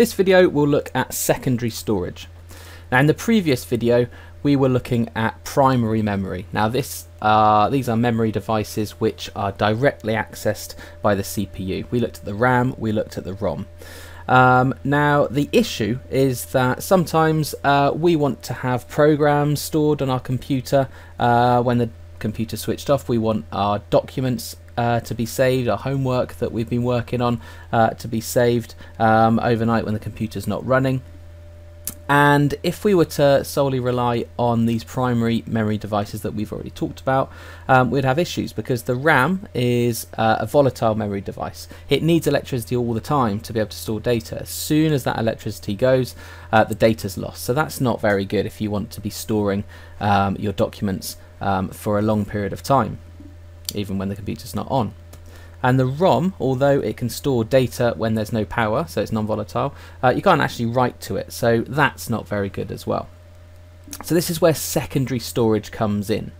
This video will look at secondary storage. Now in the previous video we were looking at primary memory. Now this uh, these are memory devices which are directly accessed by the CPU. We looked at the RAM, we looked at the ROM. Um, now the issue is that sometimes uh, we want to have programs stored on our computer uh, when the computer switched off. We want our documents uh, to be saved, our homework that we've been working on uh, to be saved um, overnight when the computer's not running. And if we were to solely rely on these primary memory devices that we've already talked about, um, we'd have issues because the RAM is uh, a volatile memory device. It needs electricity all the time to be able to store data. As soon as that electricity goes, uh, the data's lost. So that's not very good if you want to be storing um, your documents um, for a long period of time, even when the computer's not on. And the ROM, although it can store data when there's no power, so it's non-volatile, uh, you can't actually write to it, so that's not very good as well. So this is where secondary storage comes in.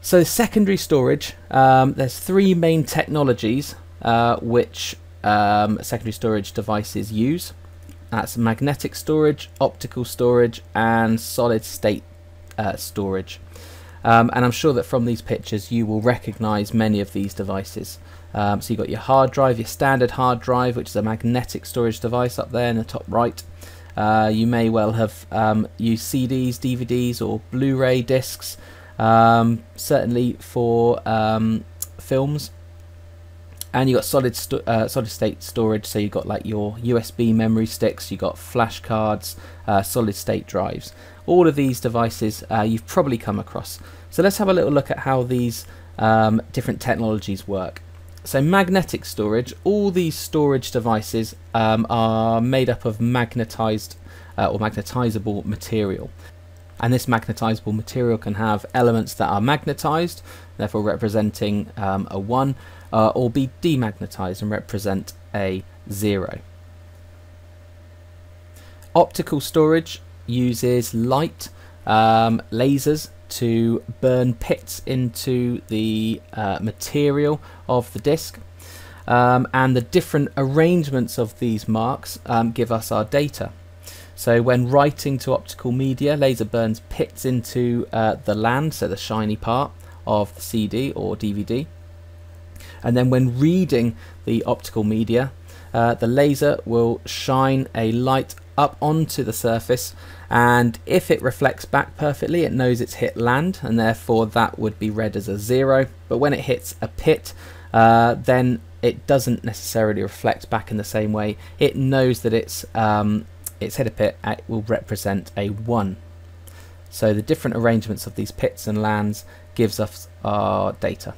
So secondary storage, um, there's three main technologies uh, which um, secondary storage devices use. That's magnetic storage, optical storage, and solid state uh, storage. Um, and I'm sure that from these pictures you will recognize many of these devices. Um, so you've got your hard drive, your standard hard drive, which is a magnetic storage device up there in the top right. Uh, you may well have um, used CDs, DVDs, or Blu-ray discs, um, certainly for um, films. And you've got solid uh, solid state storage, so you've got like your USB memory sticks, you've got flash cards, uh, solid state drives all of these devices uh, you've probably come across. So let's have a little look at how these um, different technologies work. So magnetic storage, all these storage devices um, are made up of magnetized uh, or magnetizable material. And this magnetizable material can have elements that are magnetized, therefore representing um, a 1, uh, or be demagnetized and represent a 0. Optical storage uses light um, lasers to burn pits into the uh, material of the disc. Um, and the different arrangements of these marks um, give us our data. So when writing to optical media, laser burns pits into uh, the land, so the shiny part of the CD or DVD. And then when reading the optical media, uh, the laser will shine a light up onto the surface and if it reflects back perfectly it knows it's hit land and therefore that would be read as a zero but when it hits a pit uh, then it doesn't necessarily reflect back in the same way it knows that it's um, it's a pit it will represent a 1 so the different arrangements of these pits and lands gives us our data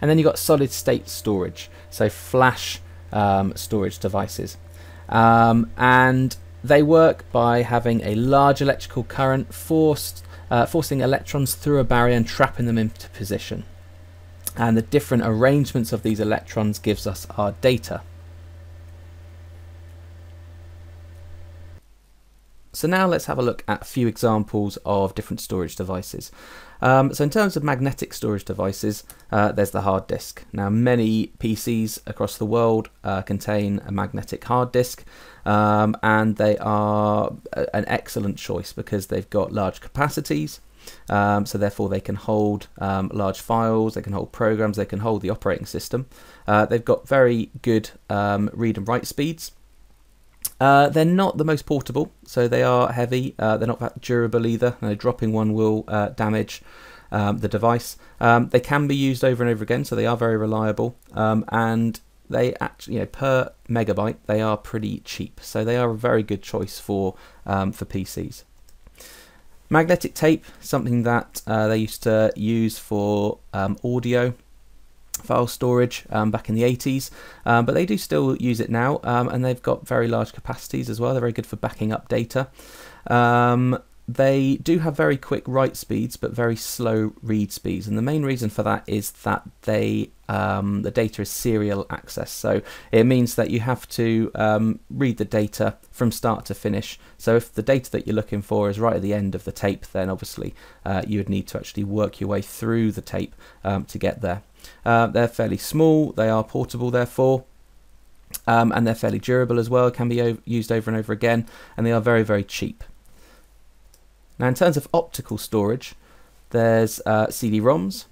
and then you've got solid state storage so flash um, storage devices um, and they work by having a large electrical current forced, uh, forcing electrons through a barrier and trapping them into position. And the different arrangements of these electrons gives us our data. So now let's have a look at a few examples of different storage devices. Um, so in terms of magnetic storage devices, uh, there's the hard disk. Now many PCs across the world uh, contain a magnetic hard disk um, and they are a, an excellent choice because they've got large capacities. Um, so therefore they can hold um, large files, they can hold programs, they can hold the operating system. Uh, they've got very good um, read and write speeds. Uh, they're not the most portable, so they are heavy. Uh, they're not that durable either. No, dropping one will uh, damage um, the device. Um, they can be used over and over again, so they are very reliable. Um, and they actually, you know, per megabyte, they are pretty cheap. So they are a very good choice for um, for PCs. Magnetic tape, something that uh, they used to use for um, audio file storage um, back in the 80s, um, but they do still use it now, um, and they've got very large capacities as well. They're very good for backing up data. Um, they do have very quick write speeds, but very slow read speeds, and the main reason for that is that they um, the data is serial access. So it means that you have to um, read the data from start to finish. So if the data that you're looking for is right at the end of the tape, then obviously uh, you would need to actually work your way through the tape to get there. Uh, they're fairly small, they are portable therefore. um, and they're fairly durable as well, can be used over and over again, and they are very, very cheap. Now, in terms of optical storage, there's uh, CD-ROMs,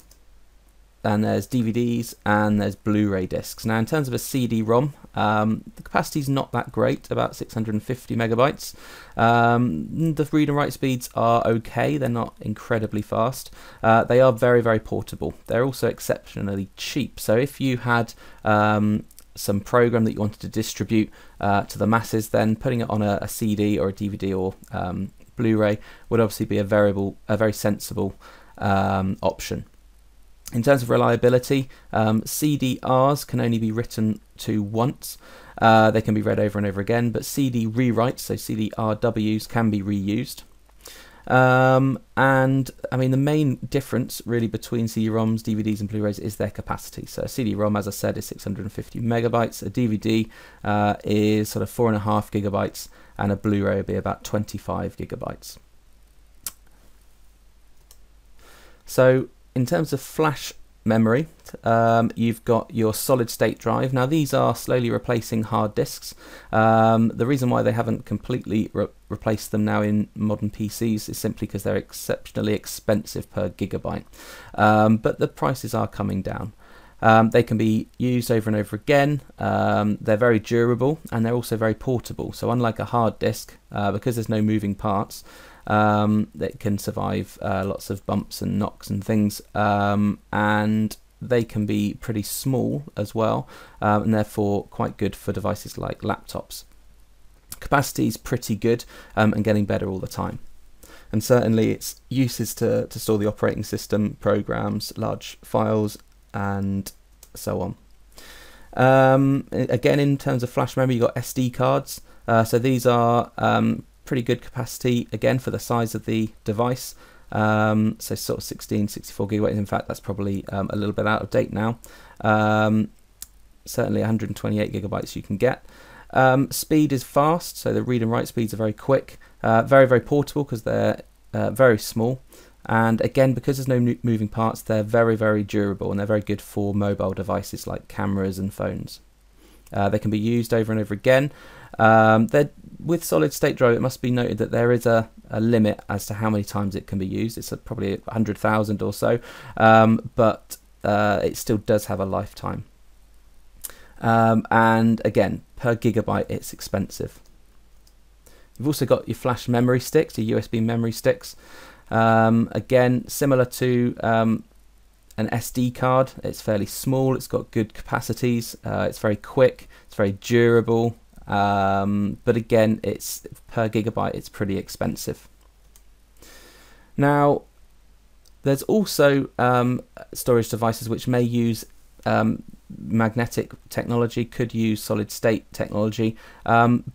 and there's DVDs, and there's Blu-ray discs. Now, in terms of a CD-ROM, um, the capacity is not that great, about 650 megabytes. Um, the read and write speeds are okay, they're not incredibly fast. Uh, they are very, very portable. They're also exceptionally cheap. So if you had um, some program that you wanted to distribute uh, to the masses, then putting it on a, a CD or a DVD or um, Blu-ray would obviously be a variable, a very sensible um, option. In terms of reliability, um, CDRs can only be written to once. Uh, they can be read over and over again, but CD rewrites, so CDRWs, can be reused. Um, and I mean, the main difference really between CD-ROMs, DVDs, and Blu-rays is their capacity. So a CD-ROM, as I said, is 650 megabytes. A DVD uh, is sort of four and a half gigabytes, and a Blu-ray will be about 25 gigabytes. So in terms of flash memory, um, you've got your solid state drive. Now these are slowly replacing hard disks. Um, the reason why they haven't completely re replaced them now in modern PCs is simply because they're exceptionally expensive per gigabyte. Um, but the prices are coming down. Um, they can be used over and over again. Um, they're very durable and they're also very portable. So unlike a hard disk, uh, because there's no moving parts, um, that can survive uh, lots of bumps and knocks and things, um, and they can be pretty small as well, um, and therefore quite good for devices like laptops. Capacity is pretty good um, and getting better all the time. And certainly its uses to, to store the operating system, programs, large files, and so on. Um, again, in terms of flash memory, you've got SD cards. Uh, so these are um, pretty good capacity again for the size of the device. Um, so sort of 16, 64 gigabytes. In fact, that's probably um, a little bit out of date now. Um, certainly 128 gigabytes you can get. Um, speed is fast, so the read and write speeds are very quick. Uh, very, very portable because they're uh, very small. And again, because there's no moving parts, they're very, very durable and they're very good for mobile devices like cameras and phones. Uh, they can be used over and over again. Um, with solid state drive, it must be noted that there is a, a, limit as to how many times it can be used. It's a, probably 100,000 or so, um, but uh, it still does have a lifetime. Um, and again, per gigabyte, it's expensive. You've also got your flash memory sticks, your USB memory sticks. Um, again, similar to um, an SD card, it's fairly small, it's got good capacities, uh, it's very quick, it's very durable, um, but again, it's per gigabyte, it's pretty expensive. Now, there's also um, storage devices which may use um, magnetic technology, could use solid state technology, um,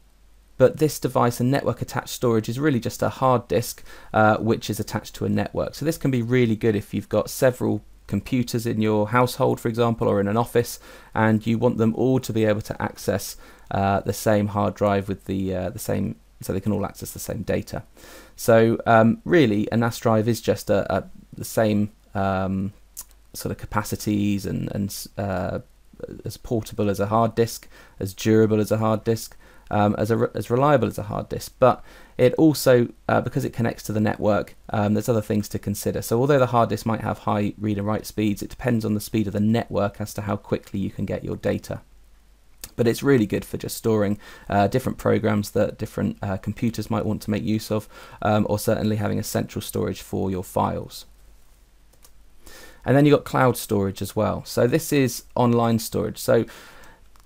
but this device and network attached storage is really just a hard disk uh, which is attached to a network. So this can be really good if you've got several computers in your household, for example, or in an office, and you want them all to be able to access uh, the same hard drive with the uh, the same, so they can all access the same data. So um, really, a NAS drive is just a, a the same um, sort of capacities and and uh, as portable as a hard disk, as durable as a hard disk, um, as a, as reliable as a hard disk, but it also, uh, because it connects to the network, um, there's other things to consider. So although the hard disk might have high read and write speeds, it depends on the speed of the network as to how quickly you can get your data. But it's really good for just storing uh, different programs that different uh, computers might want to make use of, um, or certainly having a central storage for your files. And then you've got cloud storage as well. So this is online storage. So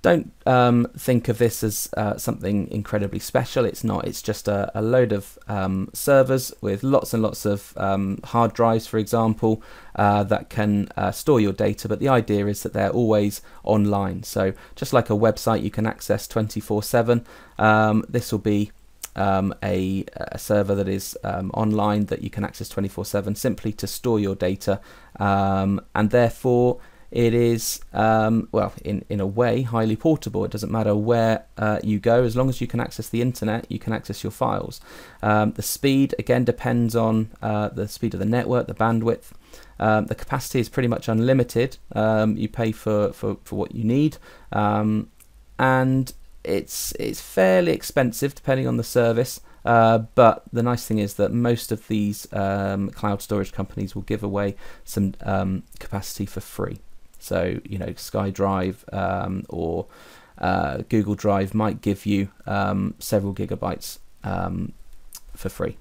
don't um, think of this as uh, something incredibly special. It's not. It's just a, a load of um, servers with lots and lots of um, hard drives, for example, uh, that can uh, store your data. But the idea is that they're always online. So just like a website you can access 24/7, um, this will be um, a, a, server that is um, online that you can access 24/7 simply to store your data, and therefore it is, um, well, in, in a way, highly portable. It doesn't matter where uh, you go, as long as you can access the internet, you can access your files. Um, the speed, again, depends on uh, the speed of the network, the bandwidth. Um, the capacity is pretty much unlimited. Um, you pay for, for, for what you need. Um, and it's it's fairly expensive depending on the service. Uh, but the nice thing is that most of these um, cloud storage companies will give away some capacity for free. So you know, SkyDrive um, or uh, Google Drive might give you um, several gigabytes um, for free.